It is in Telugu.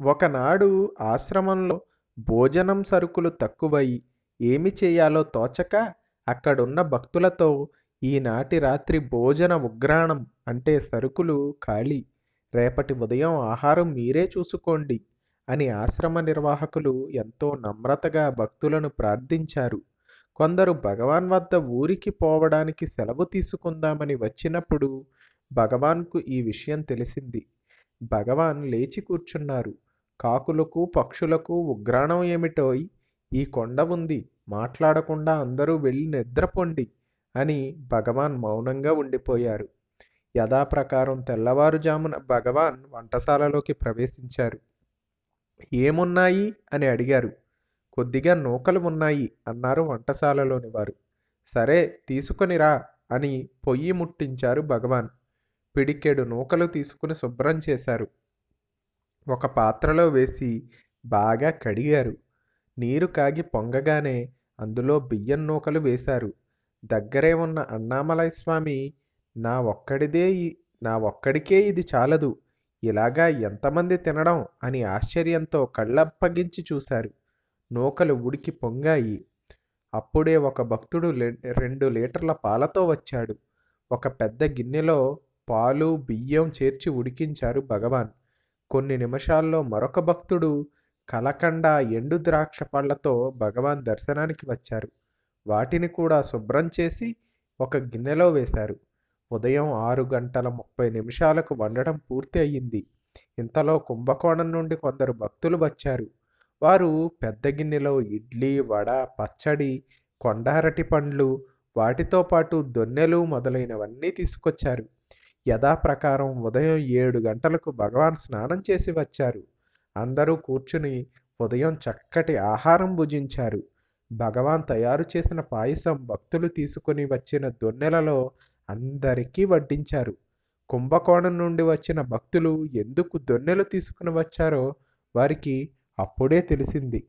ఒకనాడు ఆశ్రమంలో భోజనం సరుకులు తక్కువై ఏమి చేయాలో తోచక అక్కడున్న భక్తులతో ఈనాటి రాత్రి భోజన ఉగ్రాణం అంటే సరుకులు ఖాళీ. రేపటి ఉదయం ఆహారం మీరే చూసుకోండి అని ఆశ్రమ నిర్వాహకులు ఎంతో నమ్రతగా భక్తులను ప్రార్థించారు. కొందరు భగవాన్ వద్ద ఊరికి పోవడానికి సెలవు తీసుకుందామని వచ్చినప్పుడు భగవాన్కు ఈ విషయం తెలిసింది. భగవాన్ లేచి కూర్చున్నారు. కాకులకు పక్షులకు ఉగ్రాణం ఏమిటోయ్ ఈ కొండ ఉంది. మాట్లాడకుండా అందరూ వెళ్ళి నిద్రపొండి అని భగవాన్ మౌనంగా ఉండిపోయారు. యథాప్రకారం తెల్లవారుజామున భగవాన్ వంటశాలలోకి ప్రవేశించారు. ఏమున్నాయి? అని అడిగారు. కొద్దిగా నూకలు ఉన్నాయి అన్నారు వంటశాలలోని వారు. సరే తీసుకొనిరా అని పొయ్యి ముట్టించారు భగవాన్. పిడికెడు నూకలు తీసుకుని శుభ్రం చేశారు. ఒక పాత్రలో వేసి బాగా కడిగారు. నీరు కాగి పొంగగానే అందులో బియ్యం నూకలు వేశారు. దగ్గరే ఉన్న అన్నామలై స్వామి నా ఒక్కడిదే నా ఒక్కడికే ఇది చాలదు. ఇలాగా ఎంతమంది తినడం? అని ఆశ్చర్యంతో కళ్ళప్పగించి చూశారు. నూకలు ఉడికి పొంగాయి. అప్పుడే ఒక భక్తుడు రెండు లీటర్ల పాలతో వచ్చాడు. ఒక పెద్ద గిన్నెలో పాలు బియ్యం చేర్చి ఉడికించారు భగవాన్. కొన్ని నిమిషాల్లో మరొక భక్తుడు కలకండ ఎండు ద్రాక్ష పళ్ళతో భగవాన్ దర్శనానికి వచ్చారు. వాటిని కూడా శుభ్రం చేసి ఒక గిన్నెలో వేశారు. ఉదయం ఆరు గంటల ముప్పై నిమిషాలకు వండడం పూర్తి అయ్యింది. ఇంతలో కుంభకోణం నుండి కొందరు భక్తులు వచ్చారు. వారు పెద్ద గిన్నెలో ఇడ్లీ వడ పచ్చడి కొండారటి పండ్లు వాటితో పాటు దొన్నెలు మొదలైనవన్నీ తీసుకొచ్చారు. యథాప్రకారం ఉదయం ఏడు గంటలకు భగవాన్ స్నానం చేసి వచ్చారు. అందరూ కూర్చుని ఉదయం చక్కటి ఆహారం భుజించారు. భగవాన్ తయారు చేసిన పాయసం భక్తులు తీసుకుని వచ్చిన దొన్నెలలో అందరికీ వడ్డించారు. కుంభకోణం నుండి వచ్చిన భక్తులు ఎందుకు దొన్నెలు తీసుకుని వచ్చారో వారికి అప్పుడే తెలిసింది.